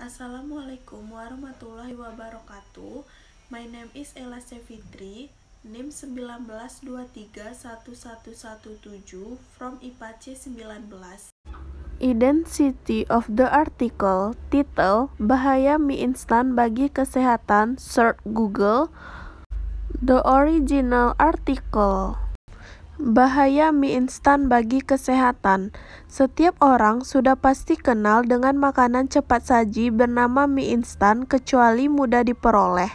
Assalamualaikum warahmatullahi wabarakatuh. My name is Ella Sevitri, NIM 19231117 from IPA C19. Identity of the article, title, Bahaya mie instan bagi kesehatan, search Google. The original article. Bahaya mie instan bagi kesehatan. Setiap orang sudah pasti kenal dengan makanan cepat saji bernama mie instan kecuali mudah diperoleh.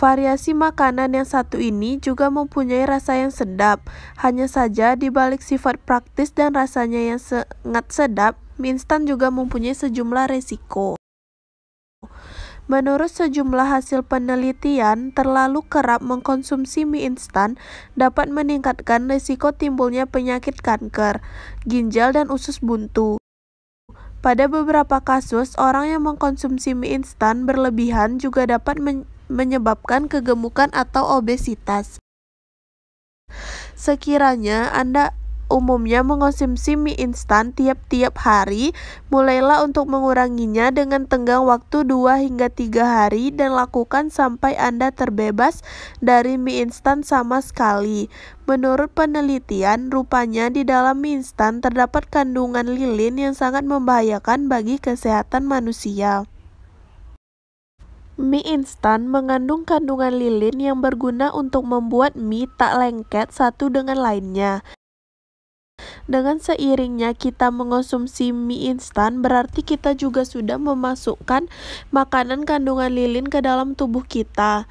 Variasi makanan yang satu ini juga mempunyai rasa yang sedap. Hanya saja di balik sifat praktis dan rasanya yang sangat sedap, mie instan juga mempunyai sejumlah resiko. Menurut sejumlah hasil penelitian, terlalu kerap mengkonsumsi mie instan dapat meningkatkan risiko timbulnya penyakit kanker, ginjal dan usus buntu. Pada beberapa kasus, orang yang mengkonsumsi mie instan berlebihan juga dapat men menyebabkan kegemukan atau obesitas. Sekiranya Anda umumnya mengonsumsi mie instan tiap-tiap hari, mulailah untuk menguranginya dengan tenggang waktu 2 hingga 3 hari dan lakukan sampai Anda terbebas dari mie instan sama sekali. Menurut penelitian, rupanya di dalam mie instan terdapat kandungan lilin yang sangat membahayakan bagi kesehatan manusia. Mie instan mengandung kandungan lilin yang berguna untuk membuat mie tak lengket satu dengan lainnya. Dengan seiringnya kita mengonsumsi mie instan, berarti kita juga sudah memasukkan makanan kandungan lilin ke dalam tubuh kita.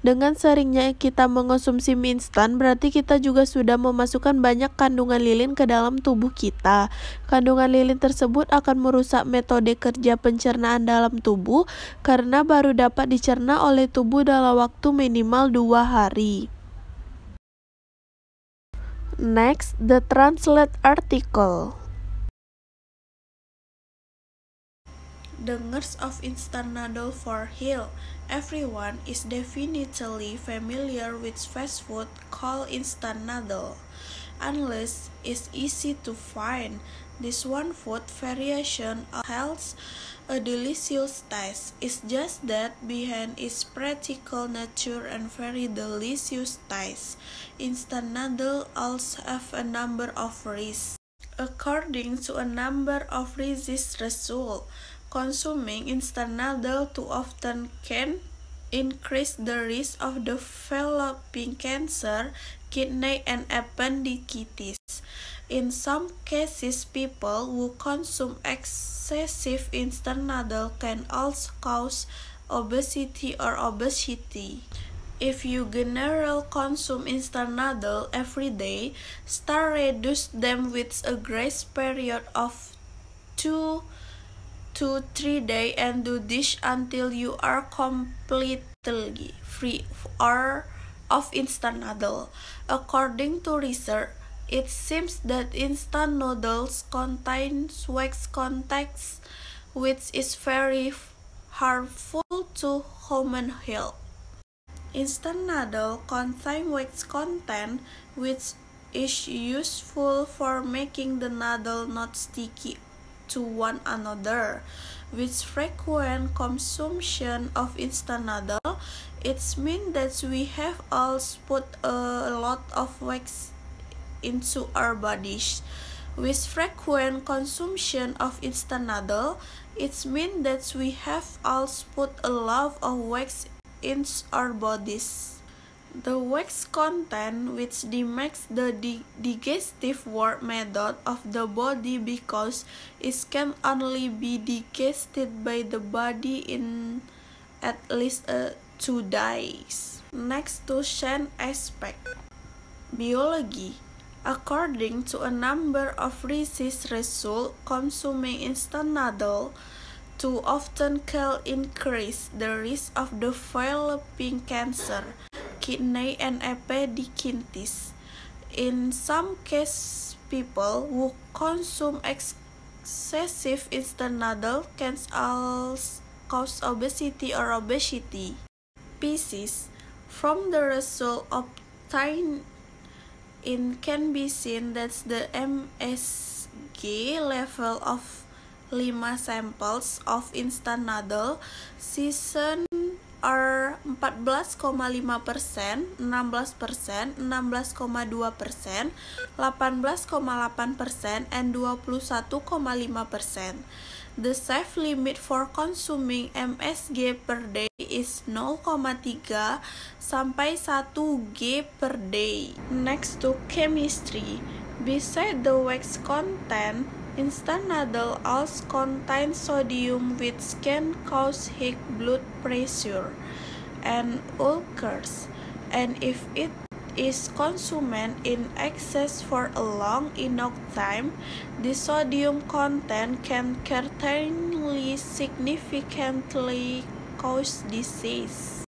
Dengan seringnya kita mengonsumsi mie instan, berarti kita juga sudah memasukkan banyak kandungan lilin ke dalam tubuh kita. Kandungan lilin tersebut akan merusak metode kerja pencernaan dalam tubuh karena baru dapat dicerna oleh tubuh dalam waktu minimal dua hari. Next, the translate article. The nurse of noodle for Hill. Everyone is definitely familiar with fast food called instant noodle. Unless it's easy to find, this one food variation has a delicious taste. It's just that behind its practical nature and very delicious taste, instant noodles also have a number of risks. According to a number of research results, consuming instant noodles too often can increase the risk of developing cancer, kidney, and appendicitis. In some cases, people who consume excessive instant noodle can also cause obesity or obesity. If you generally consume instant noodle every day, start reduce them with a grace period of 2 to 3 days and do this until you are completely free or of instant noodle. According to research, it seems that instant noodles contain wax content which is very harmful to human health. Instant noodle contain wax content which is useful for making the noodle not sticky to one another. With frequent consumption of instant noodle, it means that we have all put a lot of wax into our bodies. With frequent consumption of instant noodle, it means that we have also put a lot of wax in our bodies. The wax content which demakes the digestive work method of the body because it can only be digested by the body in at least uh, two days. Next to shen aspect. Biology According to a number of research results, consuming instant noodle too often can increase the risk of developing cancer, kidney, and appendicitis. In some cases, people who consume excessive instant noodle can also cause obesity or obesity. Pieces from the result obtained it can be seen that the MSG level of 5 samples of instant noodle season are 14,5 persen, 16 persen, 16,2 persen, 18,8 persen, and 21,5 persen. The safe limit for consuming MSG per day is 0,3 sampai 1 G per day. Next to chemistry, beside the wax content, Instant noodle also contain sodium which can cause high blood pressure and ulcers, and if it is consumed in excess for a long enough time, the sodium content can certainly significantly cause disease.